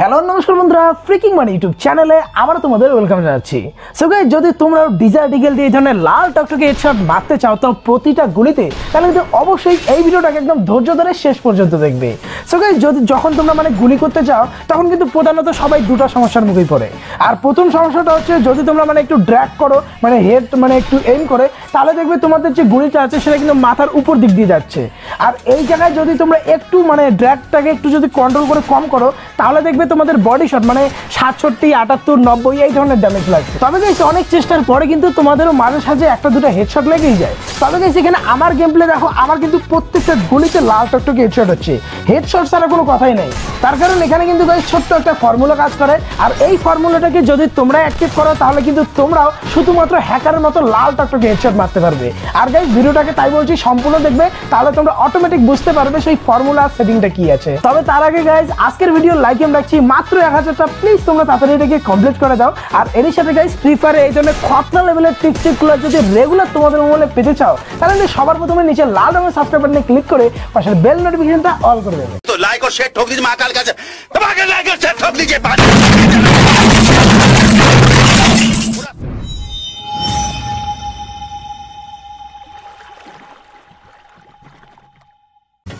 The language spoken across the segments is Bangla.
হ্যালো, নমস্কার বন্ধুরা ফ্রিকিং মানে ইউটিউব চ্যানেলে আবার তোমাদের ওয়েলকাম জানাচ্ছি। সো গাইস যদি তোমরা ডিজার ডিগেল দিয়ে এই ধরনের লাল টকটকে হেডশট মারতে চাও, তো প্রতিটা গুলিতে, তাহলে কিন্তু অবশ্যই এই ভিডিওটাকে একদম ধৈর্য ধরে শেষ পর্যন্ত দেখবে। সো গাইস যদি যখন তোমরা মানে গুলি করতে চাও, তখন কিন্তু প্রধানত সবাই দুটো সমস্যার মুখেই পড়ে। আর প্রথম সমস্যাটা হচ্ছে, যদি তোমরা মানে একটু ড্র্যাগ করো মানে হেড মানে একটু এইম করে, তাহলে দেখবে তোমাদের যে গুলিটা আছে, সেটা কিন্তু মাথার উপর দিক দিয়ে যাচ্ছে। আর এই জায়গায় যদি তোমরা একটু মানে ড্র্যাগটাকে একটু যদি কন্ট্রোল করে কম করো, তাহলে দেখবে তোমাদের বডি শট মানে সাতষট্টি, আটাত্তর, নব্বই, এই ধরনের ড্যামেজ লাগছে তবে গেছে অনেক চেষ্টার পরে কিন্তু তোমাদেরও মাঝে সাঝে একটা দুটো হেডশট লেগেই যায়। তবে গেছে এখানে আমার গেম প্লে দেখো, আমার কিন্তু প্রত্যেকটা গুলিতে লাল টকটকে হেডশট হচ্ছে। হেডশট ছাড়া কোনো কথাই নেই। তার কারণ এখানে কিন্তু গাইস ছোট্ট একটা ফর্মুলা কাজ করে। আর এই ফর্মুলাটাকে যদি তোমরা অ্যাক্টিভ করো, তাহলে কিন্তু তোমরাও শুধুমাত্র হ্যাকারের মতো লাল টকটকে হেডশট মারতে পারবে। আর গাইস ভিডিওটাকে তাই বলছি, সম্পূর্ণ দেখবে, তাহলে তোমরা অটোমেটিক বুঝতে পারবে সেই ফর্মুলা সেটিংটা কি আছে। তবে তার আগে গাইস আজকের ভিডিও লাইক এম রাখছি। দিচ্ছি মাত্র এক হাজারটা প্লিজ তোমরা তাড়াতাড়ি এটাকে কমপ্লিট করে দাও। আর এর সাথে গাইজ ফ্রি ফায়ারে এই জন্য খতরা লেভেলের টিপ টিপগুলো যদি রেগুলার তোমাদের মোবাইলে পেতে চাও, তাহলে সবার প্রথমে নিচে লাল রঙের সাবস্ক্রাইব বাটনে ক্লিক করে পাশে বেল নোটিফিকেশনটা অল করে দেবে। তো লাইক ও শেয়ার ঠক দিজিয়ে মা কাল কাছে। তোমাকে লাইক ও শেয়ার ঠোক দিজিয়ে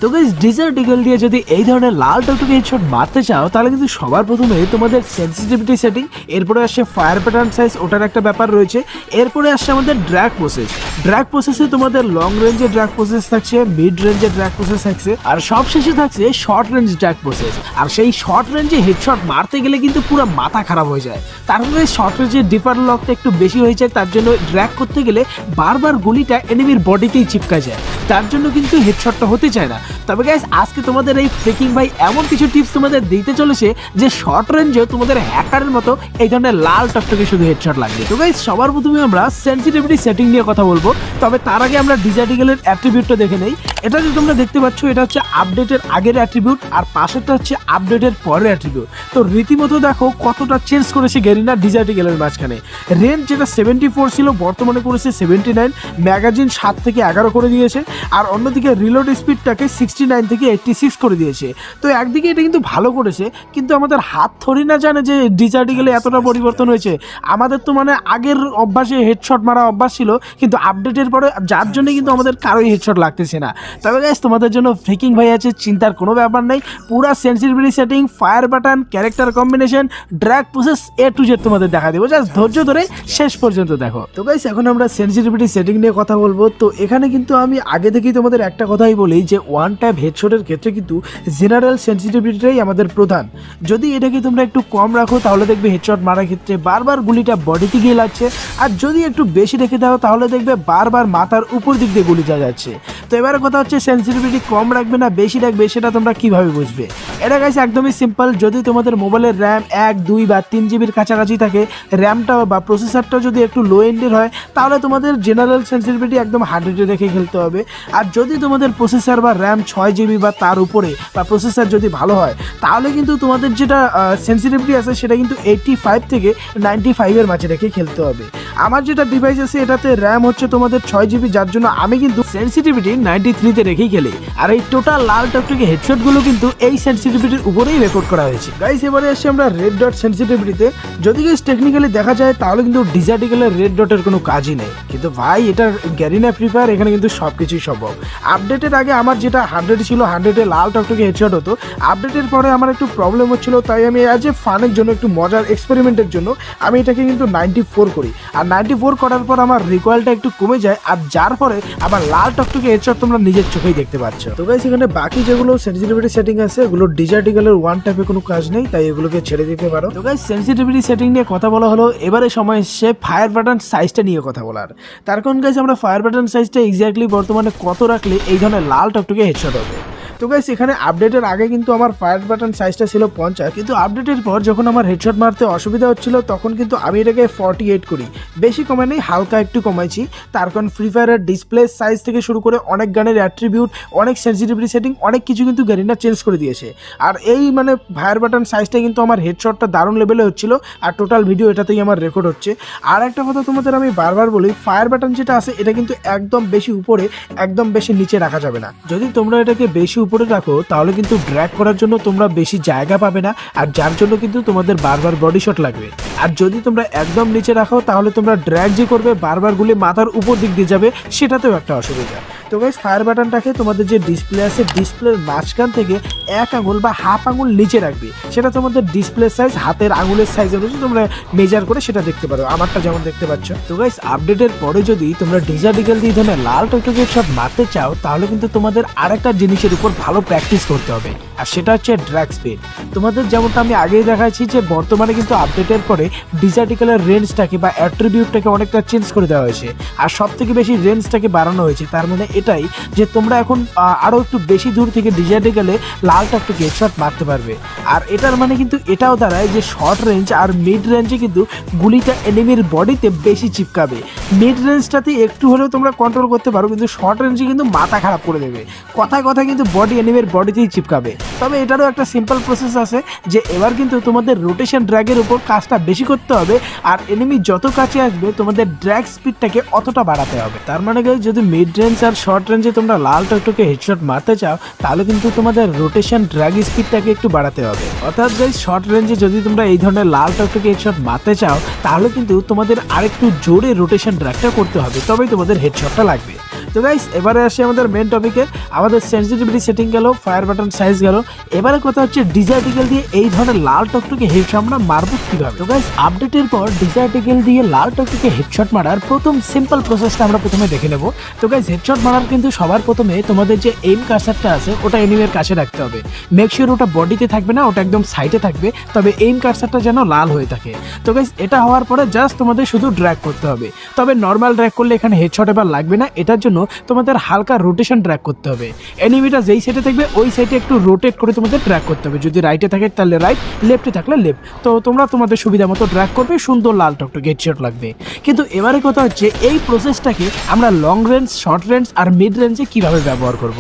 তো গাইজ ডিজার্ট ইগল দিয়ে যদি এই ধরনের লাল টকটকে হেডশট মারতে চাও, তাহলে কিন্তু সবার প্রথমে তোমাদের সেন্সিটিভিটি সেটিং এরপরে আসছে ফায়ার প্যাটার্ন সাইজ ওটার একটা ব্যাপার রয়েছে, এরপরে আসছে আমাদের ড্র্যাগ প্রসেস ড্র্যাগ প্রসেসে তোমাদের লং রেঞ্জে ড্র্যাগ প্রসেস থাকছে মিড রেঞ্জে ড্র্যাগ প্রসেস থাকছে, আর সব শেষে থাকছে শর্ট রেঞ্জ ড্র্যাগ প্রসেস আর সেই শর্ট রেঞ্জে হেডশট মারতে গেলে কিন্তু পুরো মাথা খারাপ হয়ে যায়। তারপরে শর্ট রেঞ্জের ডিফার লকটা একটু বেশি হয়ে যায়, তার জন্য ড্র্যাগ করতে গেলে বারবার গুলিটা এনিমির বডিতেই চিপকা যায়। তার জন্য কিন্তু হেডশটটা হতে চায় না। তবে গাইস আজকে তোমাদের এই ফ্রিকিং ভাই এমন কিছু টিপস তোমাদের দিতে চলেছে যে শর্ট রেঞ্জে তোমাদের হ্যাকারের মতো এই ধরনের লাল টকটকে শুধু হেডশট লাগবে। তো গাইস সবার প্রথমে আমরা সেন্সিটিভিটি সেটিং নিয়ে কথা বলব। তবে তার আগে আমরা ডিজার্টিকেলের অ্যাট্রিবিউটটা দেখে নেই। এটা যে তোমরা দেখতে পাচ্ছ, এটা হচ্ছে আপডেটের আগের অ্যাট্রিবিউট আর পাশেরটা হচ্ছে আপডেটের পরের অ্যাট্রিবিউট তো রীতিমতো দেখো কতটা চেঞ্জ করেছে গেরিনা ডিজার্টিকেলের মাঝখানে। রেঞ্জ যেটা সেভেন্টি ফোর ছিল, বর্তমানে করেছে সেভেন্টি নাইন ম্যাগাজিন সাত থেকে এগারো করে দিয়েছে, আর অন্যদিকে রিলোড স্পিডটাকে সিক্সটি নাইন থেকে এইটটি সিক্স করে দিয়েছে। তো একদিকে এটা কিন্তু ভালো করেছে, কিন্তু আমাদের হাত থরি না জানে যে ডিজার্টিকেলে এতটা পরিবর্তন হয়েছে। আমাদের তো মানে আগের অভ্যাসে হেডশট মারা অভ্যাস ছিল, কিন্তু আপডেটের পরে যার জন্য কিন্তু আমাদের কারোই হেডশট লাগতেছে না। তবে গাইস তোমাদের জন্য ফ্রিকিং ভাই আছে, চিন্তার কোনো ব্যাপার নেই। পুরা sensitivity setting fire button character combination drag process A to Z তোমাদের দেখা দেবো। জাস্ট ধৈর্য ধরে শেষ পর্যন্ত দেখো। তো গাইস এখন আমরা সেন্সিটিভিটি সেটিং নিয়ে কথা বলব। তো এখানে কিন্তু আমি আগে থেকেই তোমাদের একটা কথাই বলি যে ওয়ান টাইপ হেডশটের ক্ষেত্রে কিন্তু জেনারেল সেন্সিটিভিটিটাই আমাদের প্রধান। যদি এটাকে তোমরা একটু কম রাখো, তাহলে দেখবে হেডশট মারার ক্ষেত্রে বারবার গুলিটা বডিতে গিয়ে লাগছে। আর যদি একটু বেশি রেখে দাও, তাহলে দেখবে বারবার মাথার উপর দিক দিয়ে গুলি যা যাচ্ছে তো এবারে কথা হচ্ছে সেন্সিটিভিটি কম রাখবে না, বেশি রাখবে, সেটা তোমরা কীভাবে বুঝবে? এটা গাইছে একদমই সিম্পল যদি তোমাদের মোবাইলের র্যাম এক, দুই বা তিন জিবির কাছাকাছি থাকে র্যামটা বা প্রসেসরটা যদি একটু লো এন্ডের হয়, তাহলে তোমাদের জেনারেল সেন্সিটিভিটি একদম হান্ড্রেডে রেখে খেলতে হবে। আর যদি তোমাদের প্রসেসর বা র্যাম ছয় জিবি বা তার উপরে বা প্রসেসর যদি ভালো হয়, তাহলে কিন্তু তোমাদের যেটা সেন্সিটিভিটি আছে, সেটা কিন্তু এইটটি ফাইভ থেকে নাইনটি ফাইভের মাঝে রেখে খেলতে হবে। আমার যেটা ডিভাইস আছে, এটাতে র্যাম হচ্ছে তোমাদের ছয় জিবি, যার জন্য আমি কিন্তু সেন্সিটিভিটি নাইনটি থ্রিতে রেখেই খেলি। আর এই টোটাল লাল টকটকে হেডশটগুলো কিন্তু এই সেন্সিটিভিটির উপরেই রেকর্ড করা হয়েছে। গাইস এবারে আসছি আমরা রেড ডট সেন্সিটিভিটিতে যদি গাইস টেকনিক্যালি দেখা যায়, তাহলে কিন্তু ডিজার্টিক্যালের রেড ডটের কোনো কাজই নেই। কিন্তু ভাই, এটার গ্যারিনা ফ্রি ফায়ার এখানে কিন্তু সব কিছুই সম্ভব। আপডেটের আগে আমার যেটা হান্ড্রেড ছিল হান্ড্রেডে লাল টকটকে হেডশট হতো। আপডেটের পরে আমার একটু প্রবলেম হচ্ছিল, তাই আমি অ্যাজ এ ফানের জন্য, একটু মজার এক্সপেরিমেন্টের জন্য, আমি এটাকে কিন্তু নাইনটি ফোর করি। আর নাইনটি ফোর করার পর আমার রিকোয়েলটা একটু কমে যায়। আর যার পরে আবার লাল টকটকে হেডশট তোমরা নিজের চোখেই দেখতে পাচ্ছ। তো গাইস এখানে বাকি যেগুলো সেন্সিটিভিটি সেটিং আছে, এগুলো ডিজার্টিক্যালের ওয়ান টাইপে কোনো কাজ নেই, তাই এগুলোকে ছেড়ে দিতে পারো। তো গাইস সেন্সিটিভিটি সেটিং নিয়ে কথা বলা হলো, এবারে সময় এসছে ফায়ার বাটন সাইজটা নিয়ে কথা বলার। তার কারণ গাইস আমরা ফায়ার বাটন সাইজটা এক্স্যাক্টলি বর্তমানে কত রাখলে এই ধরনের লাল টকটকে হেডশট হবে? তো গাইস এখানে আপডেটের আগে কিন্তু আমার ফায়ার বাটন সাইজটা ছিল পঞ্চাশ। কিন্তু আপডেটের পর যখন আমার হেডশট মারতে অসুবিধা হচ্ছিল, তখন কিন্তু আমি এটাকে ফর্টি এইট করি। বেশি কমে নেই, হালকা একটু কমাইছি। তার কারণ ফ্রি ফায়ারের ডিসপ্লে সাইজ থেকে শুরু করে অনেক গানের অ্যাট্রিবিউট অনেক সেন্সিটিভিটি সেটিং অনেক কিছু কিন্তু গ্যারিনা চেঞ্জ করে দিয়েছে। আর এই মানে ফায়ার বাটন সাইজটা কিন্তু আমার হেডশটটা দারুণ লেভেলে হচ্ছিল, আর টোটাল ভিডিও এটাতেই আমার রেকর্ড হচ্ছে। আর একটা কথা তোমাদের আমি বারবার বলি ফায়ার বাটন যেটা আছে, এটা কিন্তু একদম বেশি উপরে, একদম বেশি নিচে রাখা যাবে না। যদি তোমরা এটাকে বেশি উপরে উপরে রাখো তাহলে কিন্তু ড্র্যাগ করার জন্য তোমরা বেশি জায়গা পাবে না, আর যার জন্য কিন্তু তোমাদের বারবার বডি শট লাগবে। আর যদি তোমরা একদম নিচে রাখো, তাহলে তোমরা ড্র্যাগ যে করবে, বারবার গুলি মাথার উপর দিক দিয়ে যাবে, সেটাতেও একটা অসুবিধা। তো গাইস ফায়ার বাটনটাকে তোমাদের যে ডিসপ্লে আছে ডিসপ্লের মাঝখান থেকে এক আঙুল বা হাফ আঙুল নিচে রাখবে। সেটা তোমাদের ডিসপ্লে সাইজ হাতের আঙুলের সাইজ অনুযায়ী তোমরা মেজার করে সেটা দেখতে পারো। আমারটা যেমন দেখতে পাচ্ছ। তো গাইস আপডেটের পরে যদি তোমরা ডিজার্টিক্যাল দিয়ে ধরনের লাল টকটকে সব মারতে চাও, তাহলে কিন্তু তোমাদের আরেকটা জিনিসের উপর ভালো প্র্যাকটিস করতে হবে। আর সেটা হচ্ছে ড্র্যাগ স্পিড তোমাদের যেমনটা আমি আগেই দেখাচ্ছি যে বর্তমানে কিন্তু আপডেটের পরে ডিজার্টিক্যালের রেঞ্জটাকে বা অ্যাট্রিবিউটটাকে অনেকটা চেঞ্জ করে দেওয়া হয়েছে। আর সব থেকে বেশি রেঞ্জটাকে বাড়ানো হয়েছে, তার মানে এটাই যে তোমরা এখন আরও একটু বেশি দূর থেকে ডিজার্টিক্যালে লাল টকটকে হেডশট মারতে পারবে। আর এটার মানে কিন্তু এটাও দাঁড়ায় যে শর্ট রেঞ্জ আর মিড রেঞ্জে কিন্তু গুলিটা এনিমির বডিতে বেশি চিপকাবে। মিড রেঞ্জটাতে একটু হলেও তোমরা কন্ট্রোল করতে পারো, কিন্তু শর্ট রেঞ্জে কিন্তু মাথা খারাপ করে দেবে। কথায় কথায় কিন্তু বডি এনিমির বডিতেই চিপকাবে। তবে এটারও একটা সিম্পল প্রসেস আছে যে এবার কিন্তু তোমাদের রোটেশন ড্র্যাগের উপর কাজটা বেশি করতে হবে আর এনিমি যত কাছে আসবে তোমাদের ড্র্যাগ স্পিডটাকে অতটা বাড়াতে হবে। তার মানে যদি মিড রেঞ্জ আর শর্ট রেঞ্জে তোমরা লাল টকটকে হেডশট মারতে চাও, তাহলে কিন্তু তোমাদের রোটেশন ড্র্যাগ স্পিডটাকে একটু বাড়াতে হবে। অর্থাৎ গাইজ শর্ট রেঞ্জে যদি তোমরা এই ধরনের লাল টকটকে হেডশট মারতে চাও, তাহলে কিন্তু তোমাদের আরেকটু জোরে রোটেশন ড্র্যাগটা করতে হবে, তবেই তোমাদের হেডশটটা লাগবে। তো গাইস এবারে আসি আমাদের মেন টপিকে আমাদের সেন্সিটিভিটি সেটিং গেল ফায়ার বাটন সাইজ গেল। এবারে কথা হচ্ছে ডিজার্টিক্যাল দিয়ে এই ধরনের লাল টকটকে হেডশট আমরা মারবো কীভাবে? তো গাইস আপডেটের পর ডিজার্টিক্যাল দিয়ে লাল টকটকে হেডশট মারার প্রথম সিম্পল প্রসেসটা আমরা প্রথমে দেখে নেব। তো গাইস হেডশট মারার কিন্তু সবার প্রথমে তোমাদের যে এইম কার্সারটা আছে, ওটা এনিমের কাছে রাখতে হবে। মেক শিওর ওটা বডিতে থাকবে না, ওটা একদম সাইডে থাকবে। তবে এইম কার্সারটা যেন লাল হয়ে থাকে। তো গাইস এটা হওয়ার পরে জাস্ট তোমাদের শুধু ড্র্যাগ করতে হবে। তবে নর্মাল ড্র্যাগ করলে এখানে হেডশট এবার লাগবে না। এটার জন্য তোমাদের হালকা রোটেশন ট্র্যাক করতে হবে। এনিমিটা যেই সাইডে থাকবে, ওই সাইডে একটু রোটেট করে তোমাদের ট্র্যাক করতে হবে। যদি রাইটে থাকে, তাহলে রাইট লেফটে থাকলে লেফট তো তোমরা তোমাদের সুবিধা মতো ড্র্যাগ করবে, সুন্দর লাল টকটকে হেডশট লাগবে। কিন্তু এবারে কথা হচ্ছে, এই প্রসেসটাকে আমরা লং রেঞ্জ শর্ট রেঞ্জ আর মিড রেঞ্জে কীভাবে ব্যবহার করব?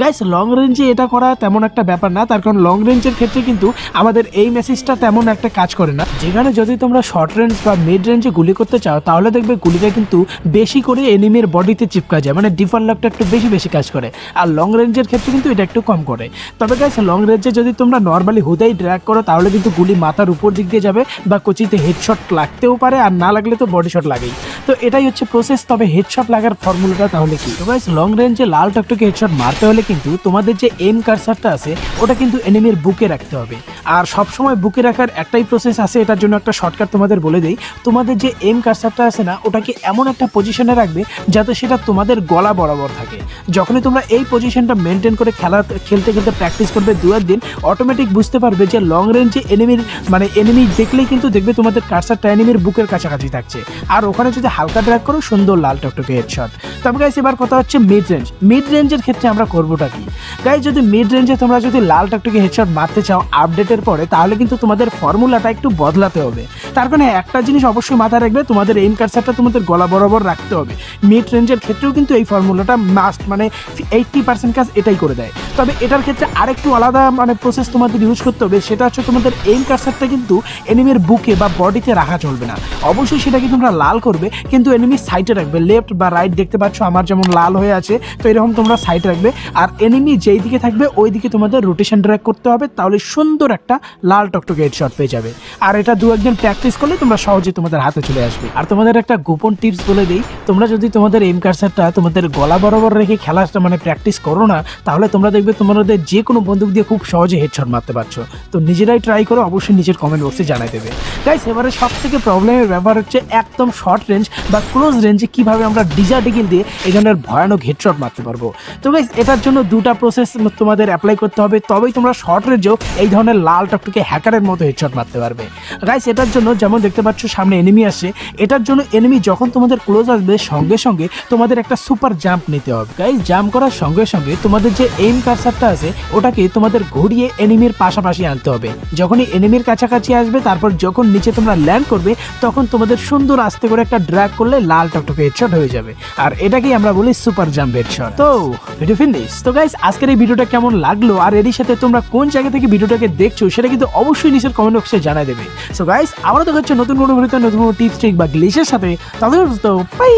গাইস লং রেঞ্জে এটা করা তেমন একটা ব্যাপার না, তার কারণ লং রেঞ্জের ক্ষেত্রে কিন্তু আমাদের এই মেসেজটা তেমন একটা কাজ করে না। যেখানে যদি তোমরা শর্ট রেঞ্জ বা মিড রেঞ্জে গুলি করতে চাও, তাহলে দেখবে গুলিটা কিন্তু বেশি করে এনিমির বডিতে চিপকা যায়। মানে ডিফল্ট লকটা একটু বেশি বেশি কাজ করে। আর লং রেঞ্জের ক্ষেত্রে কিন্তু এটা একটু কম করে। তবে গাইস লং রেঞ্জে যদি তোমরা নর্মালি হুদাই ড্র্যাগ করো, তাহলে কিন্তু গুলি মাথার উপর দিক দিয়ে যাবে বা কচিতে হেডশট লাগতেও পারে, আর না লাগলে তো বডি শট লাগেই। তো এটাই হচ্ছে প্রসেস তবে হেডশট লাগার ফর্মুলাটা তাহলে কি? তো গাইস লং রেঞ্জে লাল টকটকে হেডশট মারতে হলে কিন্তু তোমাদের যে এম কারসারটা আছে, ওটা কিন্তু এনিমির বুকে রাখতে হবে। আর সব সময় বুকে রাখার একটাই প্রসেস আছে, এটার জন্য একটা শর্টকাট তোমাদের বলে দেই। তোমাদের যে এম কারসারটা আছে না, ওটাকে এমন একটা পজিশনে রাখবে যাতে সেটা তোমাদের গলা বরাবর থাকে। যখনই তোমরা এই পজিশনটা মেনটেন করে খেলা, খেলতে খেলতে প্র্যাকটিস করবে দু একদিন অটোমেটিক বুঝতে পারবে যে লং রেঞ্জে এনিমির মানে এনিমি দেখলেই কিন্তু দেখবে তোমাদের কারসারটা এনিমির বুকের কাছাকাছি থাকছে। আর ওখানে যদি হালকা ড্র্যাগ করো, সুন্দর লাল টকটকে হেডশট তবে গাইস এবার কথা হচ্ছে মিড রেঞ্জ মিড রেঞ্জের ক্ষেত্রে আমরা করবোটা কি? গাইস যদি মিড রেঞ্জে তোমরা যদি লাল টকটকে হেডশট মারতে চাও আপডেটের পরে, তাহলে কিন্তু তোমাদের ফর্মুলাটা একটু বদলাতে হবে। তার কারণে একটা জিনিস অবশ্যই মাথায় রাখবে, তোমাদের এইম কারসারটা তোমাদের গলা বরাবর রাখতে হবে। মিড রেঞ্জের ক্ষেত্রেও কিন্তু এই ফর্মুলাটা মাস্ট মানে এইটটি পার্সেন্ট কাজ এটাই করে দেয়। তবে এটার ক্ষেত্রে আরেকটু আলাদা মানে প্রসেস তোমাদের ইউজ করতে হবে, সেটা হচ্ছে তোমাদের এইম কারসারটা কিন্তু এনিমির বুকে বা বডিতে রাখা চলবে না। অবশ্যই সেটাকে তোমরা লাল করবে, কিন্তু এনিমি সাইডে রাখবে। লেফট বা রাইট দেখতে পাচ্ছ, আমার যেমন লাল হয়ে আছে, তো এরকম তোমরা সাইড রাখবে। আর এনিমি যেই দিকে থাকবে ওই দিকে তোমাদের রোটেশন ড্র্যাগ করতে হবে, তাহলে সুন্দর একটা লাল টকটকে হেডশট পেয়ে যাবে। আর এটা দু একদিন প্র্যাকটিস করলে তোমরা সহজে তোমাদের হাতে চলে আসবে। আর তোমাদের একটা গোপন টিপস বলে দিই, তোমরা যদি তোমাদের এম কারসারটা তোমাদের গলা বরাবর রেখে খেলাটা মানে প্র্যাকটিস করো না, তাহলে তোমরা দেখবে তোমাদের যে কোনো বন্দুক দিয়ে খুব সহজে হেডশট মারতে পারছ। তো নিজেরাই ট্রাই করো, অবশ্যই নিজের কমেন্ট বক্সে জানাই দেবে। গাইস এবারে সব থেকে প্রবলেমের ব্যাপার হচ্ছে একদম শর্ট রেঞ্জ বা ক্লোজ রেঞ্জে কীভাবে আমরা ডিজার্টিকিল দিয়ে এই ধরনের ভয়ানক হেডশট মারতে পারব। তো গাইস এটার জন্য দুটা প্রসেস তোমাদের অ্যাপ্লাই করতে হবে, তবেই তোমরা শর্ট রেঞ্জেও এই ধরনের লাল টকটকে হ্যাকারের মতো হেডশট মারতে পারবে। গাইস এটার জন্য যেমন দেখতে পাচ্ছ, সামনে এনিমি আসছে, এটার জন্য এনিমি যখন তোমাদের ক্লোজ আসবে, সঙ্গে সঙ্গে তোমাদের একটা সুপার জাম্প নিতে হবে। গাইস জাম্প করার সঙ্গে সঙ্গে তোমাদের যে এইম কারসারটা আছে, ওটাকে তোমাদের ঘুরিয়ে এনিমির পাশাপাশি আনতে হবে। যখনই এনিমির কাছাকাছি আসবে, তারপর যখন নিচে তোমরা ল্যান্ড করবে, তখন তোমাদের সুন্দর আস্তে করে একটা ড্র্যাগ করলে লাল টকটকে হেডশট হয়ে যাবে। আর এটাকেই আমরা বলি সুপার জাম্প হেডশট তো ভিডিও ফিনিশ তো গাইস আজকের এই ভিডিওটা কেমন লাগল? আর এরই সাথে তোমরা কোন জায়গা থেকে ভিডিওটাকে দেখছ, সেটা কিন্তু অবশ্যই নিচের কমেন্ট বক্সে জানাই দেবে। সো গাইস আবারও দেখা হচ্ছে নতুন কোনো ভিডিওতে নতুন কোনো টিপস ট্রিক বা গ্লিচের সাথে। তাদের বাই